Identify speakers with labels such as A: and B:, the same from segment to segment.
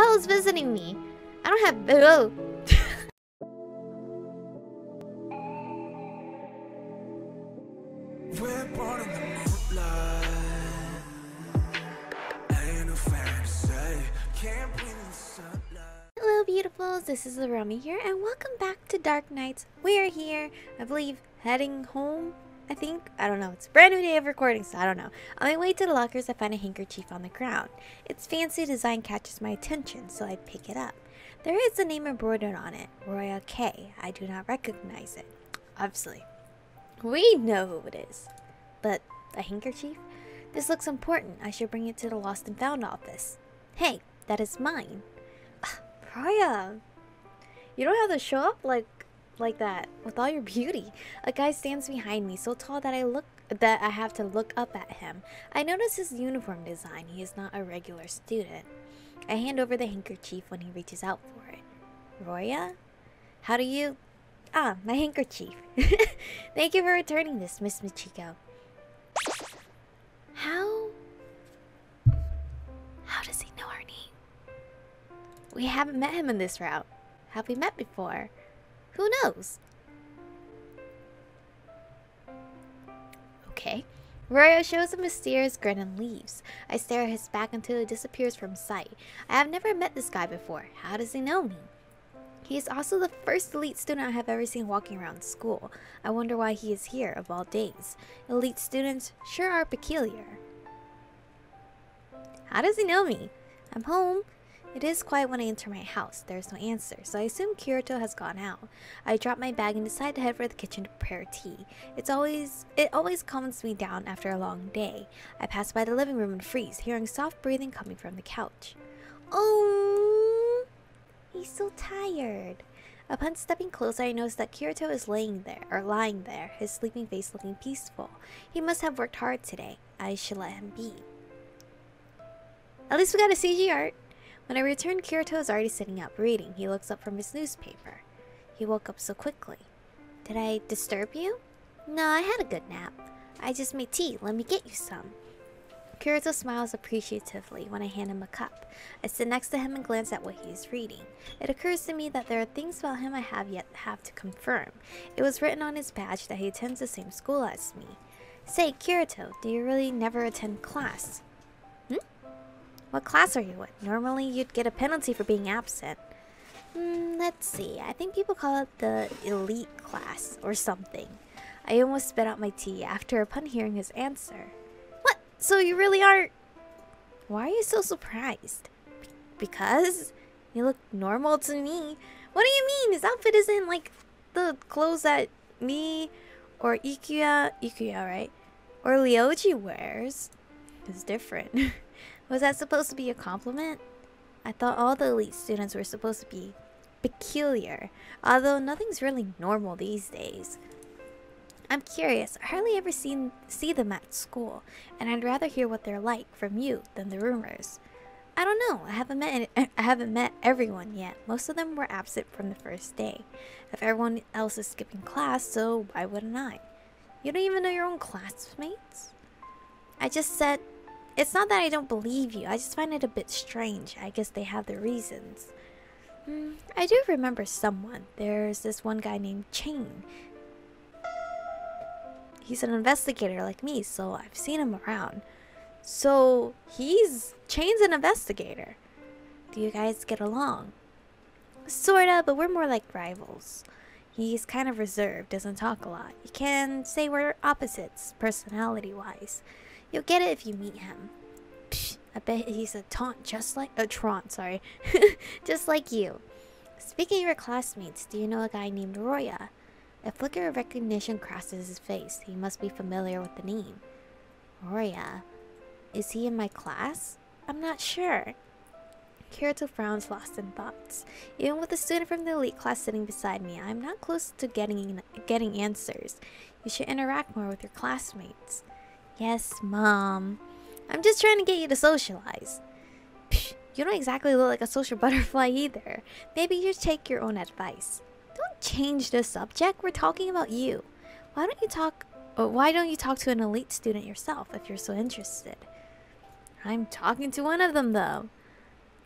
A: hell is visiting me? I don't have. Oh.
B: We're born in the moonlight. Ain't no fantasy. Can't breathe in the sunlight.
A: Hello, beautifuls. This is Aromie here, and welcome back to Dark Nights. We are here, I believe, heading home. I think I don't know. It's a brand new day of recording, so I don't know. On my way to the lockers, I find a handkerchief on the ground. Its fancy design catches my attention, so I pick it up. There is a name embroidered on it, Roya K. I do not recognize it. Obviously, we know who it is. But a handkerchief? This looks important. I should bring it to the lost and found office. Hey, that is mine. Ah, Raya, you don't have to show up like like that with all your beauty. A guy stands behind me, so tall that I look that I have to look up at him. I notice his uniform design. He is not a regular student. I hand over the handkerchief when he reaches out for it. Roya? How do you Ah, my handkerchief. Thank you for returning this, Miss Michiko. How How does he know our name? We haven't met him in this route. Have we met before? Who knows? Okay. Royo shows a mysterious grin and leaves. I stare at his back until he disappears from sight. I have never met this guy before. How does he know me? He is also the first elite student I have ever seen walking around school. I wonder why he is here, of all days. Elite students sure are peculiar. How does he know me? I'm home. It is quiet when I enter my house. There is no answer, so I assume Kurato has gone out. I drop my bag and decide to head for the kitchen to prepare tea. It's always it always calms me down after a long day. I pass by the living room and freeze, hearing soft breathing coming from the couch. Oh, he's so tired. Upon stepping closer, I notice that Kurato is laying there, or lying there, his sleeping face looking peaceful. He must have worked hard today. I should let him be. At least we got a CG art. When I return, Kurato is already sitting up reading. He looks up from his newspaper. He woke up so quickly. Did I disturb you? No, I had a good nap. I just made tea. Let me get you some. Kurato smiles appreciatively when I hand him a cup. I sit next to him and glance at what he is reading. It occurs to me that there are things about him I have yet have to confirm. It was written on his badge that he attends the same school as me. Say, Kurato, do you really never attend class? What class are you in? Normally, you'd get a penalty for being absent. Hmm, let's see. I think people call it the elite class or something. I almost spit out my tea after upon hearing his answer. What? So you really aren't? Why are you so surprised? Be because you look normal to me. What do you mean? His outfit isn't like the clothes that me or Ikuya, Ikuya, right? Or Ryoji wears. It's different. Was that supposed to be a compliment? I thought all the elite students were supposed to be peculiar, although nothing's really normal these days. I'm curious, I hardly ever seen, see them at school, and I'd rather hear what they're like from you than the rumors. I don't know, I haven't met eh, I haven't met everyone yet. Most of them were absent from the first day. If everyone else is skipping class, so why wouldn't I? You don't even know your own classmates? I just said it's not that I don't believe you, I just find it a bit strange. I guess they have their reasons. Hmm, I do remember someone. There's this one guy named Chain. He's an investigator like me, so I've seen him around. So he's Chain's an investigator. Do you guys get along? Sorta, but we're more like rivals. He's kind of reserved, doesn't talk a lot. You can say we're opposites, personality wise. You'll get it if you meet him. Psh, I bet he's a taunt just like a Tron, sorry. just like you. Speaking of your classmates, do you know a guy named Roya? A flicker of recognition crosses his face. He must be familiar with the name. Roya. Is he in my class? I'm not sure. Kurato frowns, lost in thoughts. Even with a student from the elite class sitting beside me, I'm not close to getting getting answers. You should interact more with your classmates. Yes, Mom. I'm just trying to get you to socialize. Psh, you don't exactly look like a social butterfly either. Maybe you should take your own advice. Don't change the subject. We're talking about you. Why don't you talk or why don't you talk to an elite student yourself if you're so interested? I'm talking to one of them though.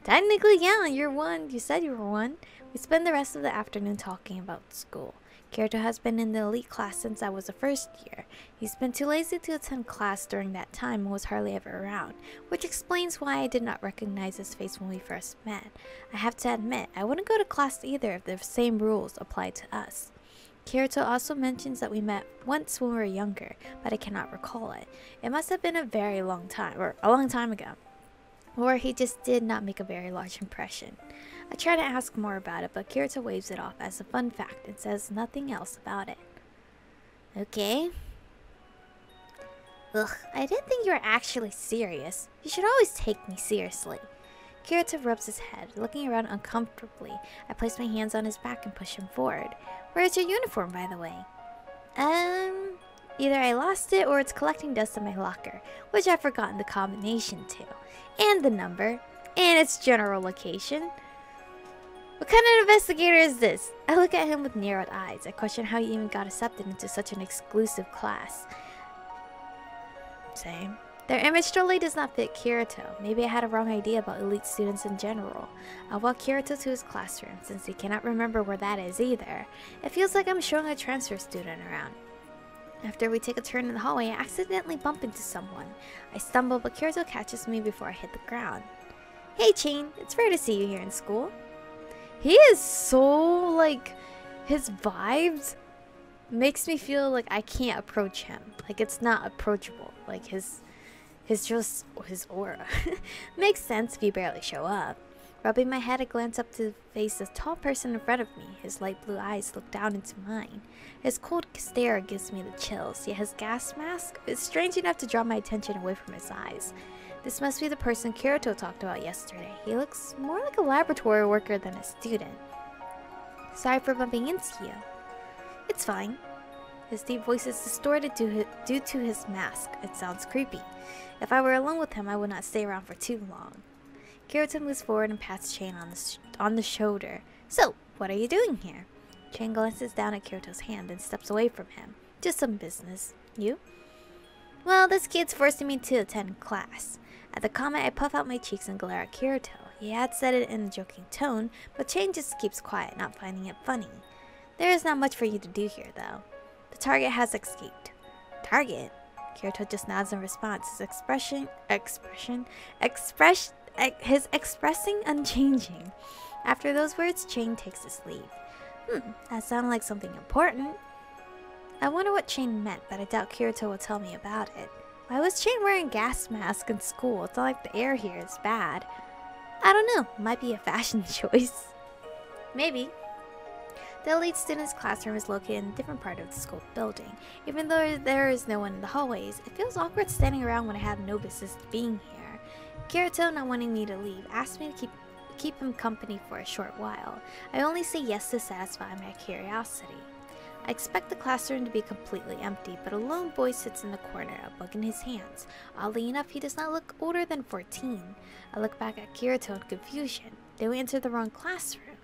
A: Technically, yeah, you're one. You said you were one. We spend the rest of the afternoon talking about school. Kurato has been in the elite class since I was a first year. He's been too lazy to attend class during that time and was hardly ever around, which explains why I did not recognize his face when we first met. I have to admit, I wouldn't go to class either if the same rules applied to us. Kurato also mentions that we met once when we were younger, but I cannot recall it. It must have been a very long time, or a long time ago. Or he just did not make a very large impression. I try to ask more about it, but Kurato waves it off as a fun fact and says nothing else about it. Okay. Ugh, I didn't think you were actually serious. You should always take me seriously. Kurato rubs his head, looking around uncomfortably. I place my hands on his back and push him forward. Where's your uniform, by the way? Um, either I lost it or it's collecting dust in my locker, which I've forgotten the combination to, and the number, and its general location. What kind of investigator is this? I look at him with narrowed eyes. I question how he even got accepted into such an exclusive class. Same. Their image totally does not fit Kurato. Maybe I had a wrong idea about elite students in general. I'll walk Kurato to his classroom, since he cannot remember where that is either. It feels like I'm showing a transfer student around. After we take a turn in the hallway, I accidentally bump into someone. I stumble, but Kurato catches me before I hit the ground. Hey Chain, it's rare to see you here in school. He is so, like, his vibes makes me feel like I can't approach him. Like, it's not approachable. Like, his his just his aura. Makes sense if you barely show up. Rubbing my head, I glance up to face the tall person in front of me. His light blue eyes look down into mine. His cold stare gives me the chills, yet his gas mask is strange enough to draw my attention away from his eyes. This must be the person Kurato talked about yesterday. He looks more like a laboratory worker than a student. Sorry for bumping into you. It's fine. His deep voice is distorted due to his mask. It sounds creepy. If I were alone with him, I would not stay around for too long. Kurato moves forward and pats Chain on the, on the shoulder. So, what are you doing here? Chain glances down at Kurato's hand and steps away from him. Just some business. You? Well, this kid's forcing me to attend class. At the comment, I puff out my cheeks and glare at Kurato. He had said it in a joking tone, but Chain just keeps quiet, not finding it funny. There is not much for you to do here, though. The target has escaped. Target? Kurato just nods in response, his expression, expression, express, his expressing unchanging. After those words, Chain takes his leave. Hmm, that sounded like something important. I wonder what Chain meant, but I doubt Kurato will tell me about it. Why was Chain wearing gas mask in school? It's not like the air here is bad. I don't know, might be a fashion choice. Maybe. The elite student's classroom is located in a different part of the school building. Even though there is no one in the hallways, it feels awkward standing around when I have no business being here. Kurato, not wanting me to leave, asked me to keep keep him company for a short while. I only say yes to satisfy my curiosity. I expect the classroom to be completely empty, but a lone boy sits in the corner, a book in his hands. Oddly enough, he does not look older than 14. I look back at Kurato in confusion. Did we enter the wrong classroom?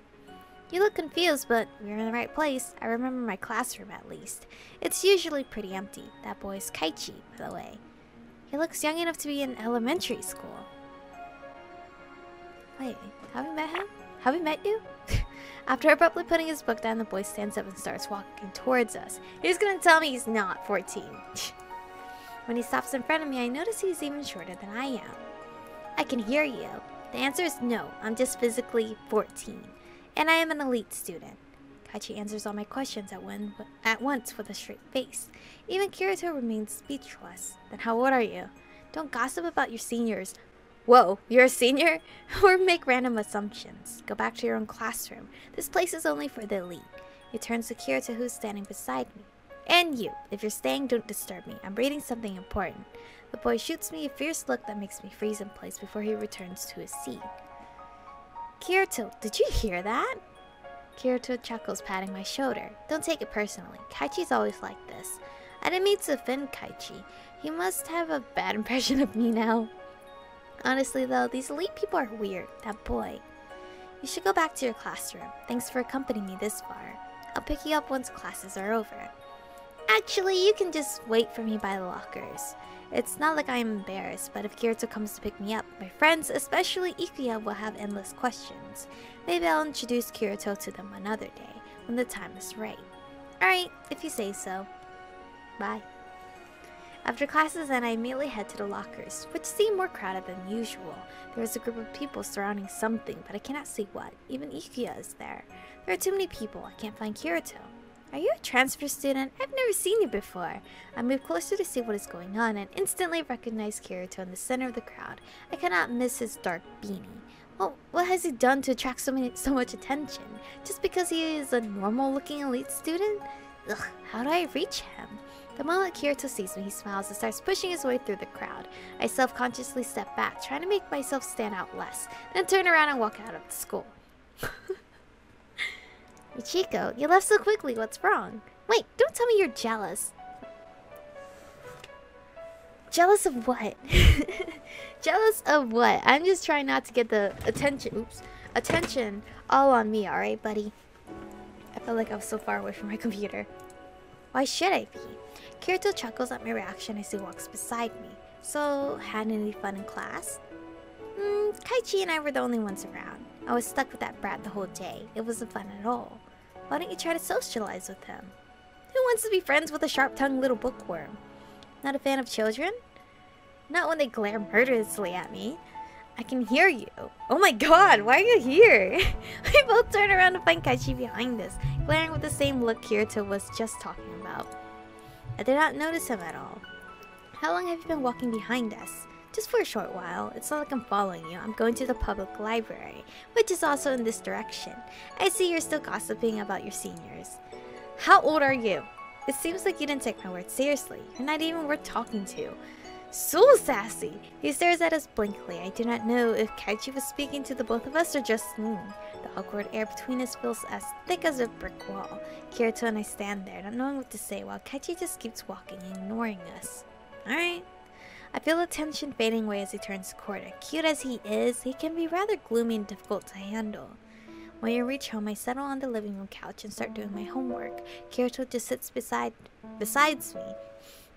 A: You look confused, but we're in the right place. I remember my classroom at least. It's usually pretty empty. That boy's Kaichi, by the way. He looks young enough to be in elementary school. Wait, have we met him? Have we met you? After abruptly putting his book down, the boy stands up and starts walking towards us. He's gonna tell me he's not 14. when he stops in front of me, I notice he's even shorter than I am. I can hear you. The answer is no, I'm just physically 14 and I am an elite student. Kaichi answers all my questions at, one, at once with a straight face. Even Kurato remains speechless. Then how old are you? Don't gossip about your seniors. Whoa, you're a senior? or make random assumptions. Go back to your own classroom. This place is only for the elite. He turns to Kurato who's standing beside me. And you, if you're staying, don't disturb me. I'm reading something important. The boy shoots me a fierce look that makes me freeze in place before he returns to his seat. Kurato, did you hear that? Kurato chuckles, patting my shoulder. Don't take it personally. Kaichi's always like this. I didn't mean to offend Kaichi. He must have a bad impression of me now. Honestly though, these elite people are weird. That boy. You should go back to your classroom. Thanks for accompanying me this far. I'll pick you up once classes are over. Actually, you can just wait for me by the lockers. It's not like I'm embarrassed, but if Kurato comes to pick me up, my friends, especially Ikuya, will have endless questions. Maybe I'll introduce Kurato to them another day, when the time is right. Alright, if you say so. Bye. After classes end, I immediately head to the lockers, which seem more crowded than usual. There is a group of people surrounding something, but I cannot see what. Even Ikuya is there. There are too many people, I can't find Kurato. Are you a transfer student? I've never seen you before. I move closer to see what is going on and instantly recognize Kurato in the center of the crowd. I cannot miss his dark beanie. Well, what has he done to attract so, many, so much attention? Just because he is a normal-looking elite student? Ugh, how do I reach him? The moment Kurato sees me, he smiles and starts pushing his way through the crowd. I self-consciously step back, trying to make myself stand out less, then turn around and walk out of the school. Michiko, you left so quickly, what's wrong? Wait, don't tell me you're jealous. Jealous of what? jealous of what? I'm just trying not to get the attention, oops, attention all on me, alright, buddy? I felt like I was so far away from my computer. Why should I be? Kurato chuckles at my reaction as he walks beside me. So, had any fun in class? Hmm, Kaichi and I were the only ones around. I was stuck with that brat the whole day. It wasn't fun at all. Why don't you try to socialize with him? Who wants to be friends with a sharp-tongued little bookworm? Not a fan of children? Not when they glare murderously at me. I can hear you. Oh my god, why are you here? we both turn around to find Kaichi behind us, glaring with the same look Kurato was just talking about. I did not notice him at all. How long have you been walking behind us? Just for a short while. It's not like I'm following you. I'm going to the public library, which is also in this direction. I see you're still gossiping about your seniors. How old are you? It seems like you didn't take my words seriously. You're not even worth talking to. So sassy! He stares at us blankly. I do not know if Kaichi was speaking to the both of us or just me. The awkward air between us feels as thick as a brick wall. Kurato and I stand there, not knowing what to say, while Kaichi just keeps walking, ignoring us. Alright. I feel the tension fading away as he turns the corner. Cute as he is, he can be rather gloomy and difficult to handle. When I reach home, I settle on the living room couch and start doing my homework. Kurato just sits beside besides me,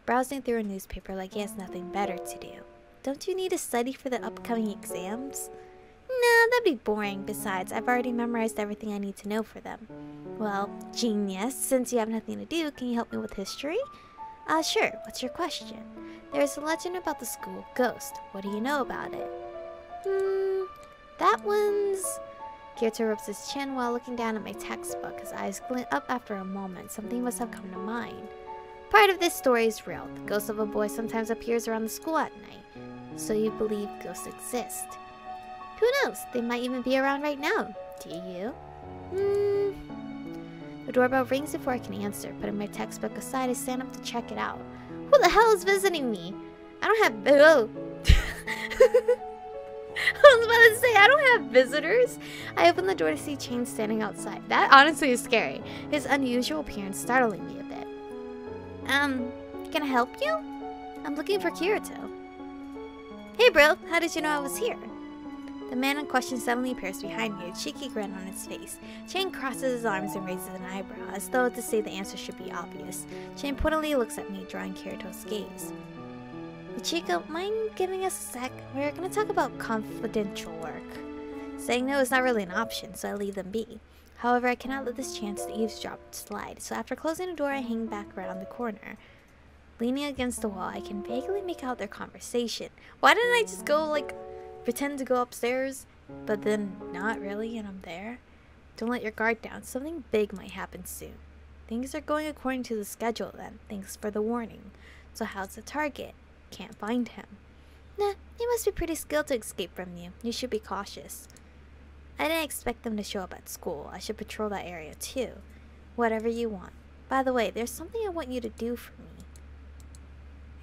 A: browsing through a newspaper like he has nothing better to do. Don't you need to study for the upcoming exams? Nah, that'd be boring. Besides, I've already memorized everything I need to know for them. Well, genius. Since you have nothing to do, can you help me with history? Uh, sure. What's your question? There's a legend about the school ghost. What do you know about it? Hmm, that one's... Kurato rubs his chin while looking down at my textbook. His eyes glint up after a moment. Something must have come to mind. Part of this story is real. The ghost of a boy sometimes appears around the school at night. So you believe ghosts exist. Who knows? They might even be around right now. Do you? Hmm. The doorbell rings before I can answer. Putting my textbook aside, I stand up to check it out. Who the hell is visiting me? I don't have... Oh. I was about to say, I don't have visitors. I open the door to see Chain standing outside. That honestly is scary. His unusual appearance startling me a bit. Um, can I help you? I'm looking for Kurato. Hey bro, how did you know I was here? The man in question suddenly appears behind me, a cheeky grin on his face. Chain crosses his arms and raises an eyebrow, as though to say the answer should be obvious. Chain pointedly looks at me, drawing Kurato's gaze. Michiko, mind giving us a sec? We're gonna talk about confidential work. Saying no is not really an option, so I leave them be. However, I cannot let this chance to eavesdrop slide, so after closing the door, I hang back around the corner. Leaning against the wall, I can vaguely make out their conversation. Why didn't I just go, like, pretend to go upstairs, but then not really, and I'm there. Don't let your guard down. Something big might happen soon. Things are going according to the schedule then. Thanks for the warning. So how's the target? Can't find him. Nah, he must be pretty skilled to escape from you. You should be cautious. I didn't expect them to show up at school. I should patrol that area too. Whatever you want. By the way, there's something I want you to do for me.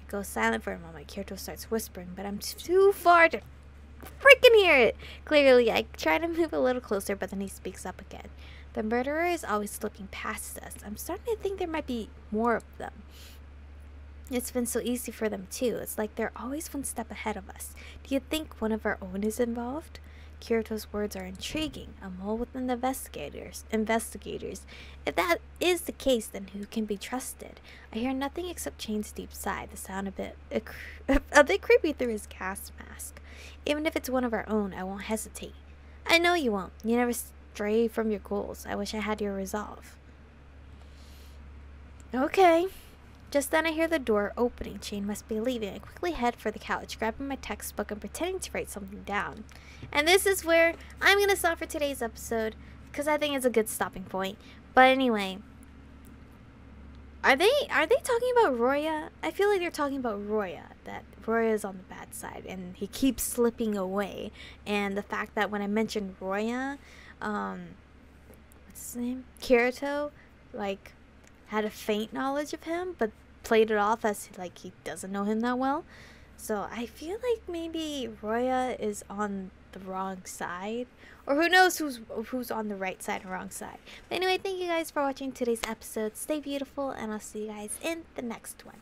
A: I go silent for a moment. Kurato starts whispering, but I'm too far to freaking hear it. Clearly, I try to move a little closer, but then he speaks up again. The murderer is always slipping past us. I'm starting to think there might be more of them. It's been so easy for them too. It's like they're always one step ahead of us. Do you think one of our own is involved? Kurato's words are intriguing. A mole within the investigators. Investigators. If that is the case, then who can be trusted? I hear nothing except Chain's deep sigh, the sound a bit a, a bit creepy through his gas mask. Even if it's one of our own, I won't hesitate. I know you won't. You never stray from your goals. I wish I had your resolve. Okay. Just then I hear the door opening. Chain must be leaving. I quickly head for the couch, grabbing my textbook and pretending to write something down. And this is where I'm going to stop for today's episode because I think it's a good stopping point. But anyway, are they are they talking about Roya? I feel like they're talking about Roya. That Roya is on the bad side, and he keeps slipping away. And the fact that when I mentioned Roya, um, what's his name, Kurato, like had a faint knowledge of him, but played it off as like he doesn't know him that well. So I feel like maybe Roya is on the wrong side, or who knows who's who's on the right side and wrong side. But anyway, thank you guys for watching today's episode. Stay beautiful, and I'll see you guys in the next one.